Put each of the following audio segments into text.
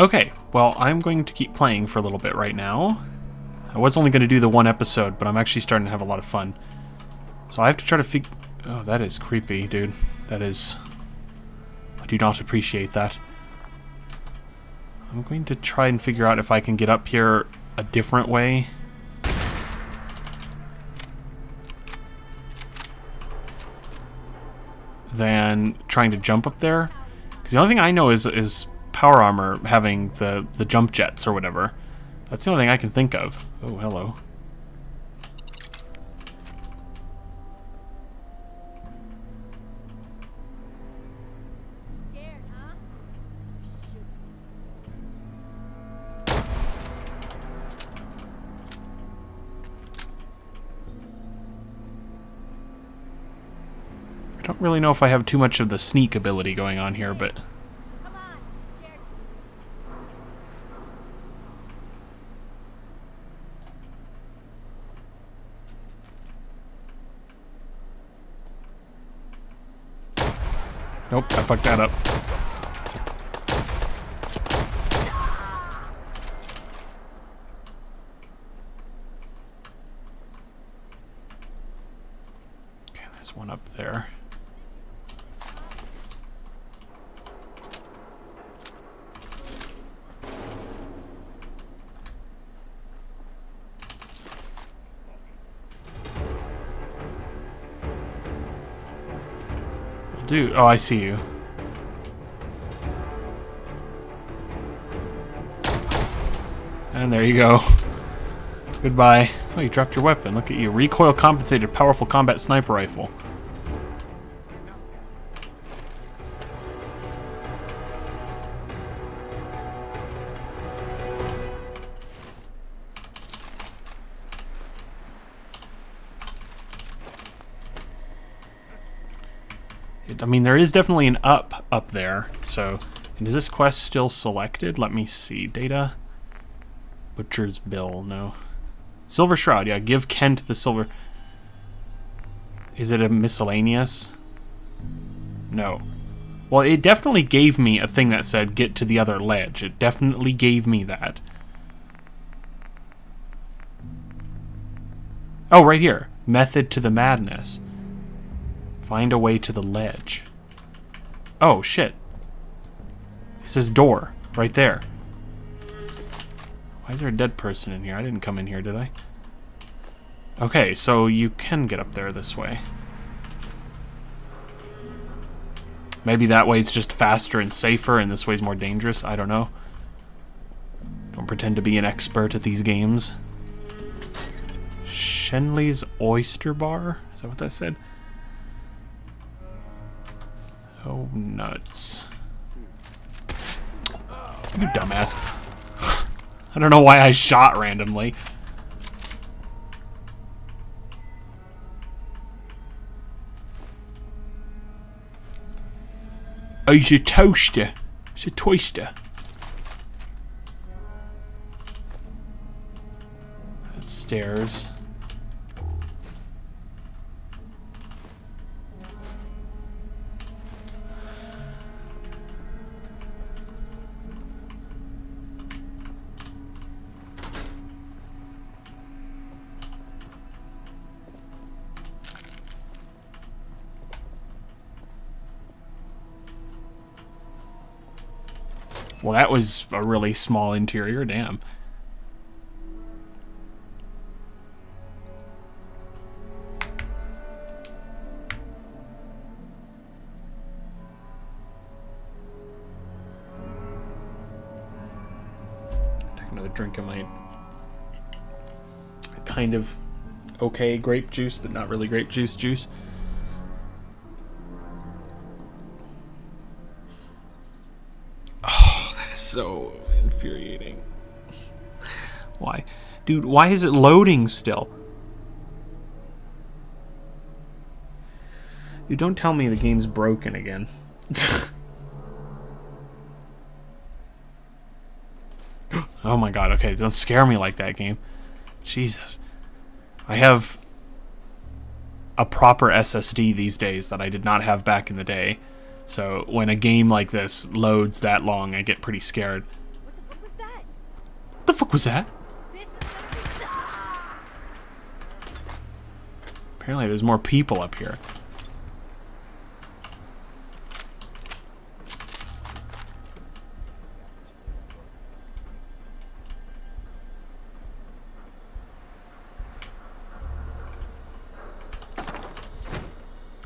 Okay, well, I'm going to keep playing for a little bit right now. I was only going to do the one episode, but I'm actually starting to have a lot of fun. So I have to try to figure... Oh, that is creepy, dude. That is... I do not appreciate that. I'm going to try and figure out if I can get up here a different way. Than trying to jump up there. Because the only thing I know is is power armor having the, the jump jets or whatever. That's the only thing I can think of. Oh, hello. I don't really know if I have too much of the sneak ability going on here, but... Nope, I fucked that up. Okay, there's one up there. Dude, oh, I see you. And there you go. Goodbye. Oh, you dropped your weapon. Look at you. Recoil compensated powerful combat sniper rifle. I mean, there is definitely an up up there. So, and is this quest still selected? Let me see. Data. Butcher's Bill. No. Silver Shroud. Yeah, give Kent the silver. Is it a miscellaneous? No. Well, it definitely gave me a thing that said get to the other ledge. It definitely gave me that. Oh, right here. Method to the madness. Find a way to the ledge. Oh, shit. It says door. Right there. Why is there a dead person in here? I didn't come in here, did I? Okay, so you can get up there this way. Maybe that way it's just faster and safer, and this way's more dangerous. I don't know. Don't pretend to be an expert at these games. Shenley's Oyster Bar? Is that what that said? Nuts. You dumbass. I don't know why I shot randomly. Oh, it's a toaster. It's a toaster. That's stairs. Well, that was a really small interior. Damn. Take another drink of my kind of okay grape juice, but not really grape juice juice. So infuriating. Why? Dude, why is it loading still? You don't tell me the game's broken again. oh my god, okay, don't scare me like that game. Jesus. I have a proper SSD these days that I did not have back in the day. So when a game like this loads that long, I get pretty scared. What's fuck was that? What the fuck was that? Apparently there's more people up here.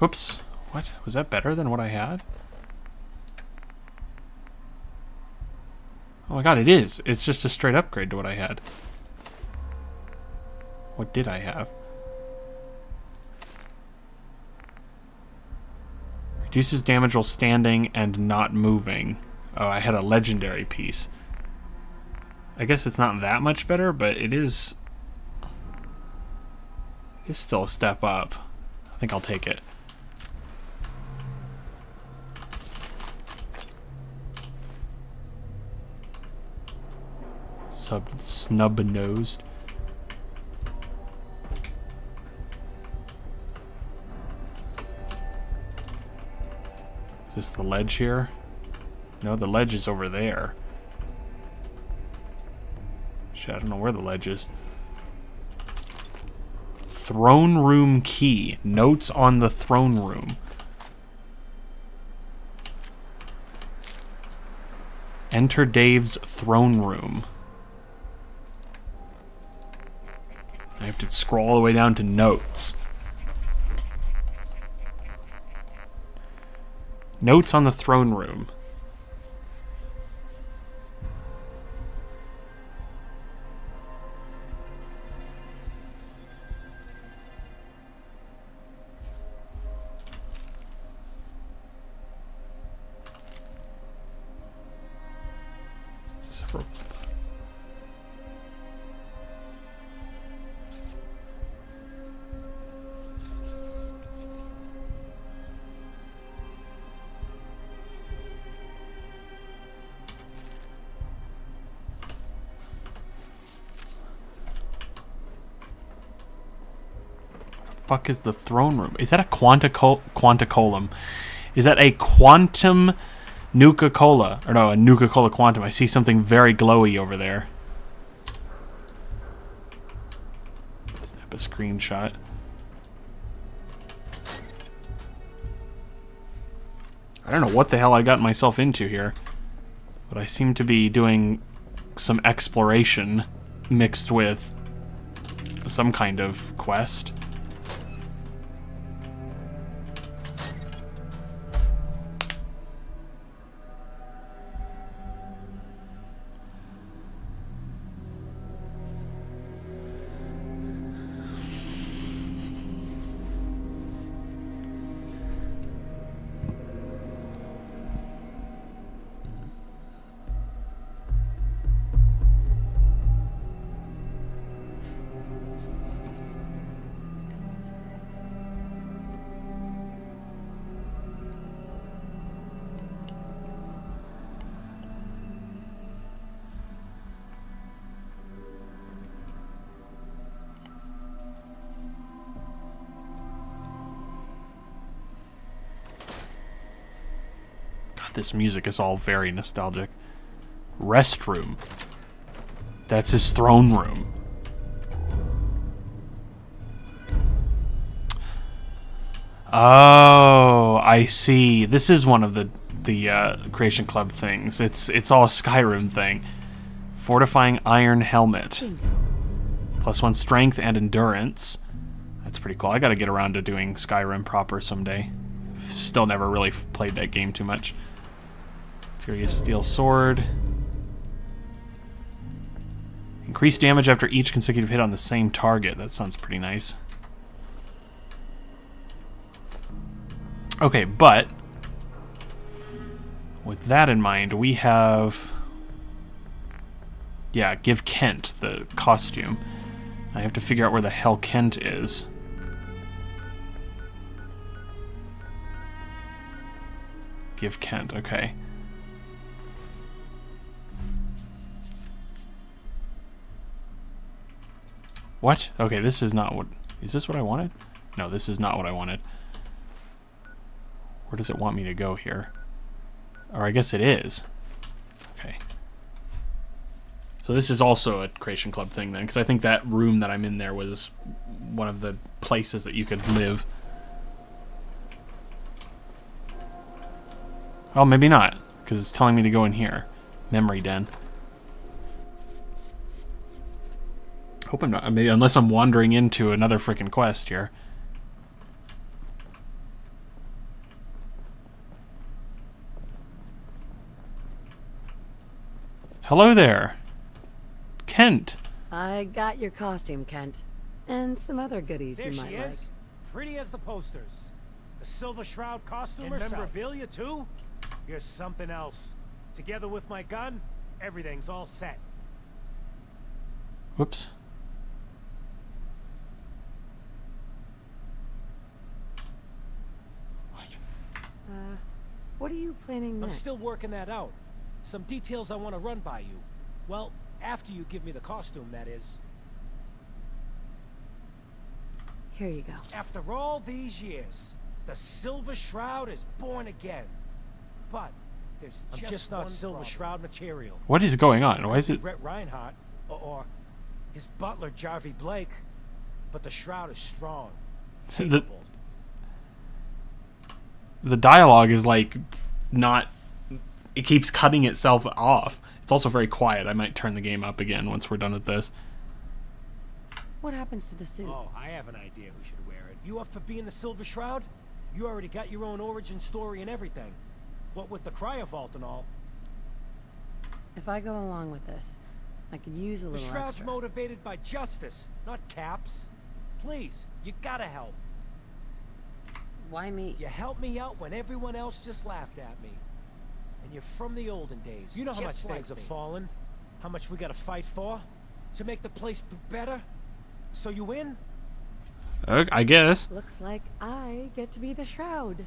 Whoops. What? Was that better than what I had? Oh my god, it is. It's just a straight upgrade to what I had. What did I have? Reduces damage while standing and not moving. Oh, I had a legendary piece. I guess it's not that much better, but it is... It's still a step up. I think I'll take it. Sub snub nosed. Is this the ledge here? No, the ledge is over there. Shit, I don't know where the ledge is. Throne room key. Notes on the throne room. Enter Dave's throne room. Have to scroll all the way down to notes. Notes on the throne room. Several- fuck is the throne room? Is that a quantico- quanticolum? Is that a quantum Nuka Cola? Or no, a Nuka Cola Quantum. I see something very glowy over there. Snap a screenshot. I don't know what the hell I got myself into here, but I seem to be doing some exploration mixed with some kind of quest. This music is all very nostalgic. Restroom. That's his throne room. Oh, I see. This is one of the the uh, Creation Club things. It's it's all a Skyrim thing. Fortifying iron helmet. Plus one strength and endurance. That's pretty cool. I got to get around to doing Skyrim proper someday. Still never really played that game too much. Furious Steel Sword. Increase damage after each consecutive hit on the same target. That sounds pretty nice. Okay, but with that in mind, we have yeah, give Kent the costume. I have to figure out where the hell Kent is. Give Kent, okay. What? Okay, this is not what... Is this what I wanted? No, this is not what I wanted. Where does it want me to go here? Or I guess it is. Okay. So this is also a Creation Club thing then, because I think that room that I'm in there was one of the places that you could live. Oh, maybe not, because it's telling me to go in here. Memory den. Hope I'm not, maybe, unless I'm wandering into another freaking quest here. Hello there. Kent. I got your costume, Kent. And some other goodies There you she is, like. pretty as the posters. The Silver Shroud costume and herself. memorabilia too? You're something else. Together with my gun, everything's all set. Whoops. Uh, what are you planning I'm still working that out. Some details I want to run by you. Well, after you give me the costume, that is. Here you go. After all these years, the Silver Shroud is born again. But there's I'm just, just not one Silver problem. Shroud material. What is going on? Why is it? Brett Reinhardt or, or his butler Jarvie Blake, but the Shroud is strong. The, capable. The dialogue is like not. It keeps cutting itself off. It's also very quiet. I might turn the game up again once we're done with this. What happens to the suit? Oh, I have an idea who should wear it. You up for being the Silver Shroud? You already got your own origin story and everything. What with the Cryo Vault and all. If I go along with this, I could use a little. The little Shroud's extra. motivated by justice, not caps. Please, you gotta help. Why me? You helped me out when everyone else just laughed at me. And you're from the olden days. You know how much like things have fallen? How much we gotta fight for? To make the place better? So you win? Uh, I guess. Looks like I get to be the shroud.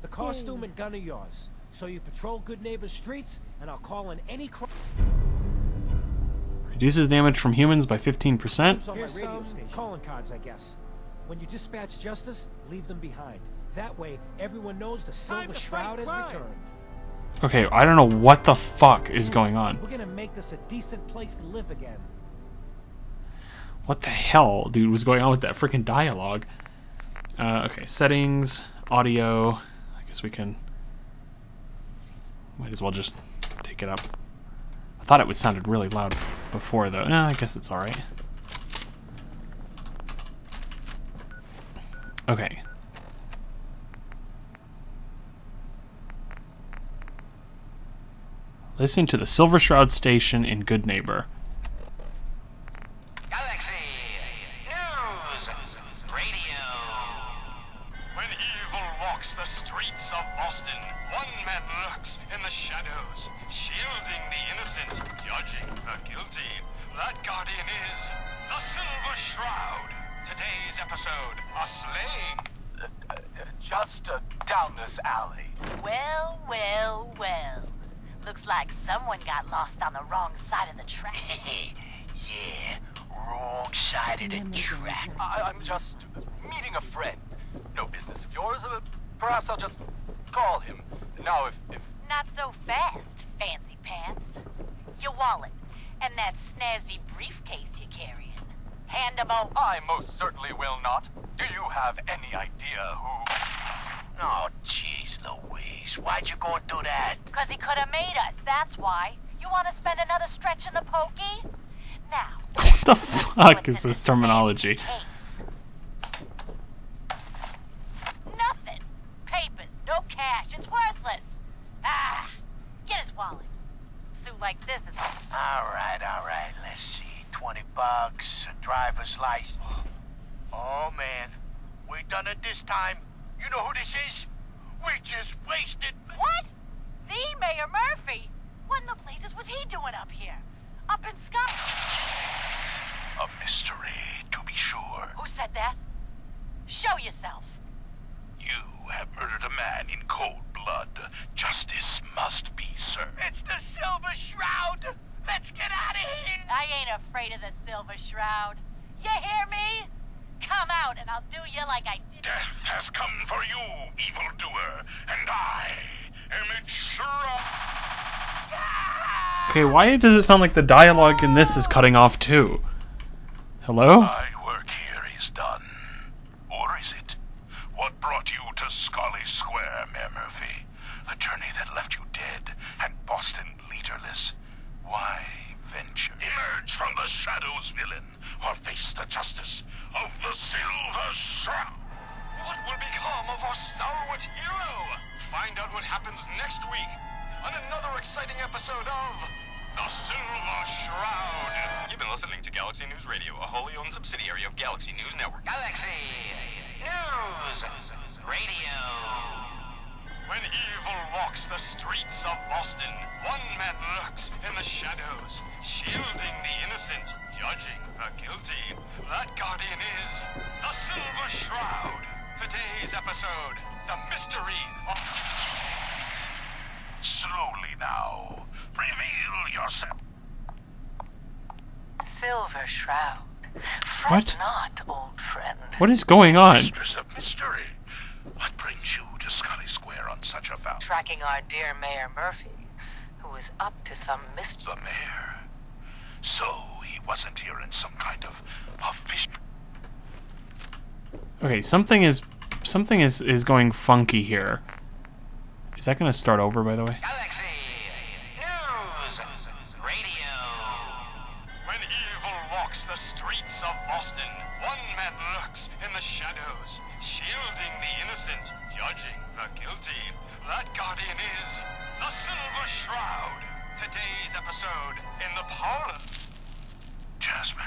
The costume and gun are yours. So you patrol Goodneighbor streets, and I'll call in any crime. Reduces damage from humans by 15%. Here's some calling cards, I guess. When you dispatch justice, leave them behind. That way, everyone knows the Silver Shroud fight has returned. Okay, I don't know what the fuck is going on. We're gonna make this a decent place to live again. What the hell, dude, was going on with that freaking dialogue? Uh, okay, settings, audio. I guess we can. Might as well just take it up. I thought it would sounded really loud before, though. No, I guess it's alright. Okay. Listen to the Silver Shroud Station in Goodneighbor. Galaxy News Radio. When evil walks the streets of Boston, one man lurks in the shadows, shielding the innocent, judging the guilty. That guardian is the Silver Shroud. Today's episode: a slaying. just uh, down this alley. Well, well, well. Looks like someone got lost on the wrong side of the track. yeah, wrong side of the track. I, I'm just meeting a friend. No business of yours. Uh, perhaps I'll just call him. Now, if, if Not so fast, fancy pants. Your wallet and that snazzy briefcase you're carrying. Hand Hand 'em over. I most certainly will not. Do you have any idea who? Oh, jeez, Louise. Why'd you go and do that? Cause he could have made us, that's why. You want to spend another stretch in the pokey? Now, What the fuck is this terminology? case? Nothing. Papers, no cash, it's worthless. Ah, get his wallet. Suit like this is All right, all right. Let's see. 20 bucks, a driver's license. Oh, man. We done it this time. You know who this is? We just wasted... What? The Mayor Murphy? What in the blazes was he doing up here? Up in Scotland? A mystery, to be sure. Who said that? Show yourself. You have murdered a man in cold blood. Justice must be served. It's the Silver Shroud! Let's get out of here! I ain't afraid of the Silver Shroud. You hear me? Come out and I'll do you like I did. Death has come for you, evildoer, and I am its. Okay, why does it sound like the dialogue in this is cutting off too? Hello? My work here is done. Or is it? What brought you to Scollay Square, Mayor Murphy? A journey that left you dead and Boston leaderless. Why venture? Emerge from the shadows, villain, or face the justice of the Silver Shroud. What will become of our stalwart hero? Find out what happens next week on another exciting episode of The Silver Shroud. You've been listening to Galaxy News Radio, a wholly owned subsidiary of Galaxy News Network. Galaxy News Radio. When evil walks the streets of Boston, one man lurks in the shadows, shielding the innocent, judging the guilty. That guardian is the Silver Shroud. Today's episode, the mystery of... Slowly now. Reveal yourself. Silver Shroud. Fret What? not, old friend. What is going on? Mistress of Mystery. What brings you to Scollay Square on such a foul? Tracking our dear Mayor Murphy, who is up to some mischief. The mayor. So he wasn't here in some kind of official. Okay, something is something is is going funky here. Is that going to start over by the way? Galaxy News Radio. When evil walks the streets of Boston, one man lurks in the shadows, shielding the innocent, judging the guilty. That guardian is the Silver Shroud. Today's episode in the parlor. Jasmine.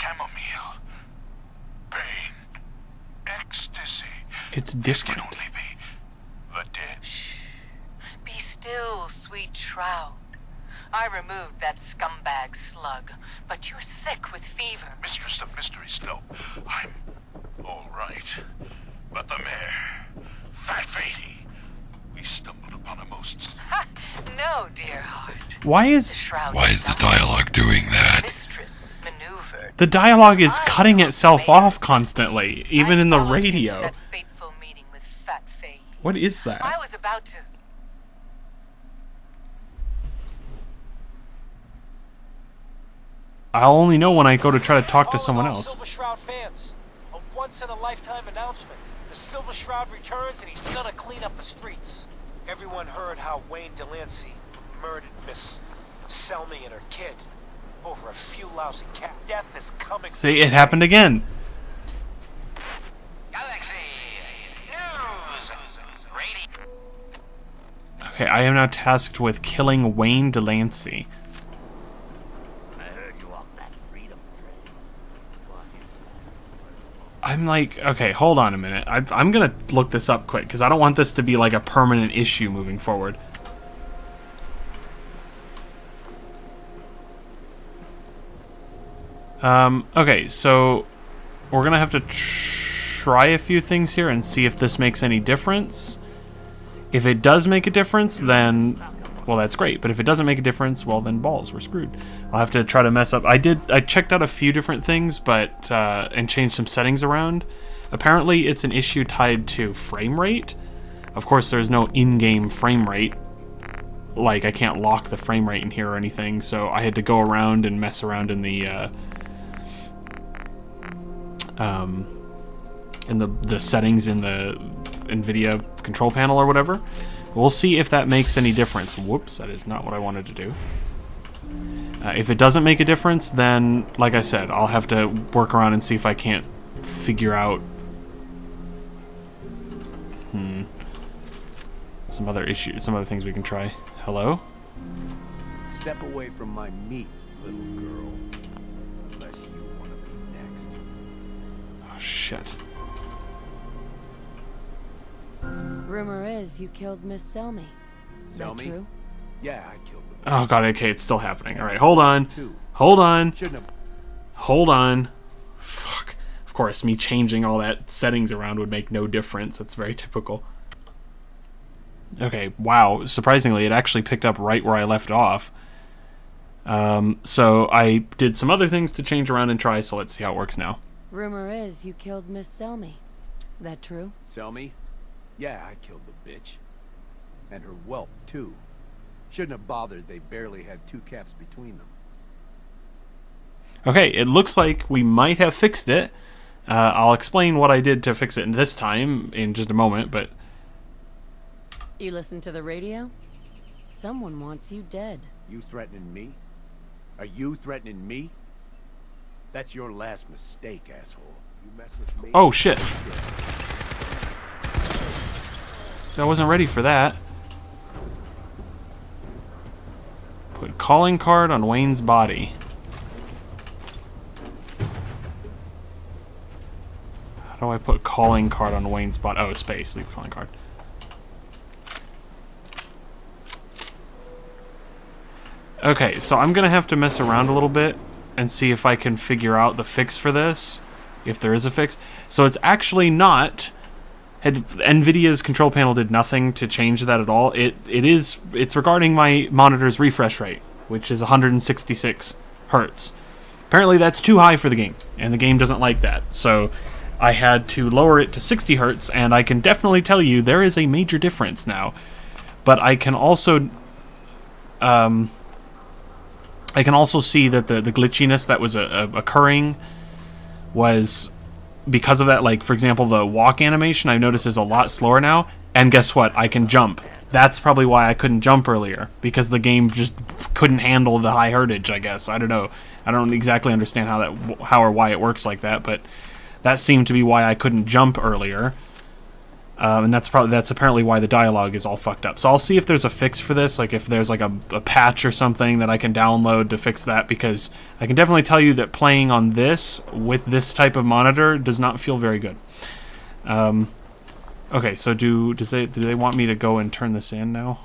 Chamomile. Pain. Ecstasy. It's This can only be the dead. Be still, sweet Shroud. I removed that scumbag slug, but you're sick with fever. Mistress of Mysteries, no. I'm all right. But the mayor, Fat Fady, we stumbled upon a most. Ha! No, dear heart. Why is Shroud Why is the dialogue doing that? Mistress maneuvered. the dialogue is cutting itself off constantly, even in the followed you to radio? That fateful meeting with Fat Faye. What is I that? was about to. I'll only know when I go to try to talk to someone else. Silver Shroud fans, a once-in-a-lifetime announcement. The Silver Shroud returns, and he's gonna clean up the streets. Everyone heard how Wayne Delancy murdered Miss Selmy and her kid over a few lousy cat. Death is coming. See, it happened again. Galaxy News Radio. Okay, I am now tasked with killing Wayne Delancy. I'm like, okay, hold on a minute. I, I'm gonna look this up quick because I don't want this to be like a permanent issue moving forward. Um, okay, so we're gonna have to try a few things here and see if this makes any difference. If it does make a difference, then well, that's great. But if it doesn't make a difference, well, then balls, we're screwed. I'll have to try to mess up. I did. I checked out a few different things, but uh, and changed some settings around. Apparently, it's an issue tied to frame rate. Of course, there's no in-game frame rate. Like I can't lock the frame rate in here or anything, so I had to go around and mess around in the uh, um, in the the settings in the NVIDIA control panel or whatever. We'll see if that makes any difference. Whoops, that is not what I wanted to do. Uh, if it doesn't make a difference, then, like I said, I'll have to work around and see if I can't figure out hmm, some other issues, some other things we can try. Hello? Step away from my meat, little girl. Shit. Rumor is you killed Miss Selmy. Is that true? Yeah, I killed them. Oh god, okay, it's still happening. Alright, hold on. Hold on. Hold on. Fuck. Of course, me changing all that settings around would make no difference. That's very typical. Okay, wow. Surprisingly, it actually picked up right where I left off. Um, so I did some other things to change around and try, so let's see how it works now. Rumor is you killed Miss Selmy. That true? Sell me? Yeah, I killed the bitch. And her whelp, too. Shouldn't have bothered. They barely had two caps between them. Okay, it looks like we might have fixed it. Uh, I'll explain what I did to fix it this time in just a moment, but You listen to the radio? Someone wants you dead. You threatening me? Are you threatening me? That's your last mistake, asshole. You mess with me. oh shit. I wasn't ready for that. Put calling card on Wayne's body. How do I put calling card on Wayne's body? Oh, space. Leave calling card. Okay, so I'm gonna have to mess around a little bit and see if I can figure out the fix for this, if there is a fix. So it's actually not. Had Nvidia's control panel did nothing to change that at all. It it is it's regarding my monitor's refresh rate, which is 166 hertz. Apparently that's too high for the game, and the game doesn't like that. So I had to lower it to 60 hertz, and I can definitely tell you there is a major difference now. But I can also um, I can also see that the, the glitchiness that was uh, occurring was because of that. Like, for example, the walk animation I noticed is a lot slower now. And guess what? I can jump. That's probably why I couldn't jump earlier because the game just couldn't handle the high hertage. I guess I don't know. I don't exactly understand how that how or why it works like that, but that seemed to be why I couldn't jump earlier. Um, and that's probably that's apparently why the dialogue is all fucked up. So I'll see if there's a fix for this, like if there's like a, a patch or something that I can download to fix that, because I can definitely tell you that playing on this with this type of monitor does not feel very good. Um, okay, so do does they do they want me to go and turn this in now?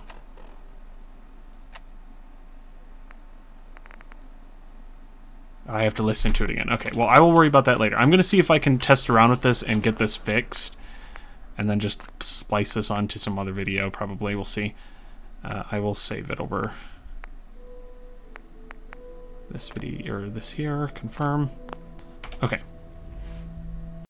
I have to listen to it again. Okay, well I will worry about that later. I'm gonna see if I can test around with this and get this fixed and then just splice this onto some other video probably. We'll see. Uh, I will save it over this video or this here. Confirm. Okay